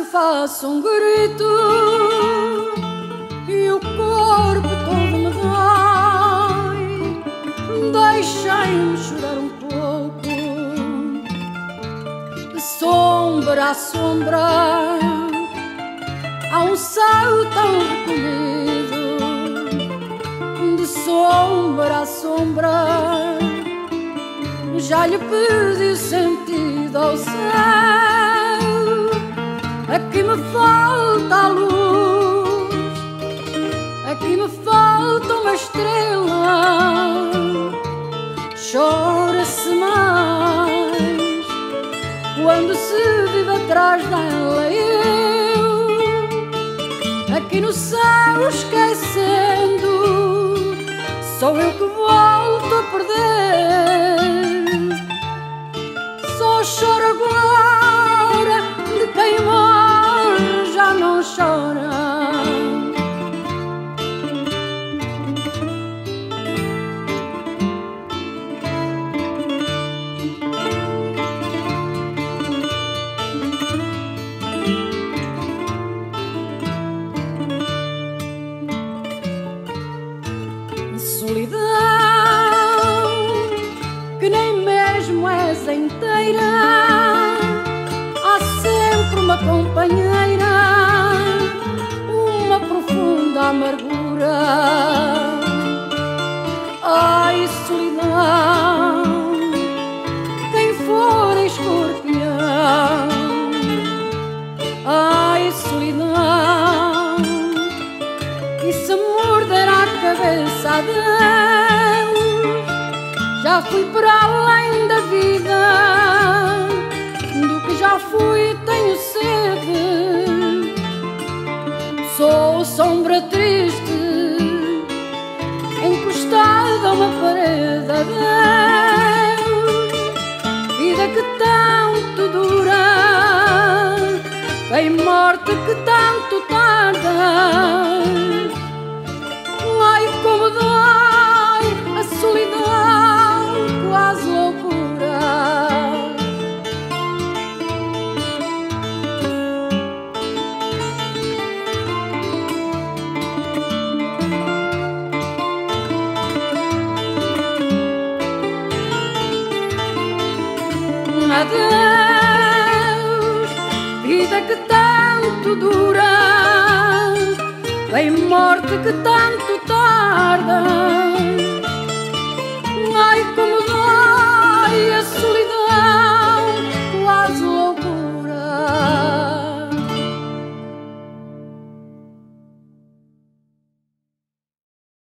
faço um grito e o corpo todo me dói. Deixem-me chorar um pouco, sombra a sombra. Há um céu tão recolhido, de sombra a sombra. Já lhe pedi sentido ao céu. Aqui me falta a luz, aqui me falta uma estrela. Chora-se mais quando se vive atrás dela. Eu, aqui no céu esquecendo, sou eu que volto a perder. Solidão que nem mesmo és inteira. Há sempre uma companheira amargura. Deus, já fui para além da vida, do que já fui, tenho sede Sou sombra triste, encostada a uma parede. Adeus, vida que tanto dura, em morte que tanto tarda. Adeus, vida que tanto dura, bem morte que tanto tarda.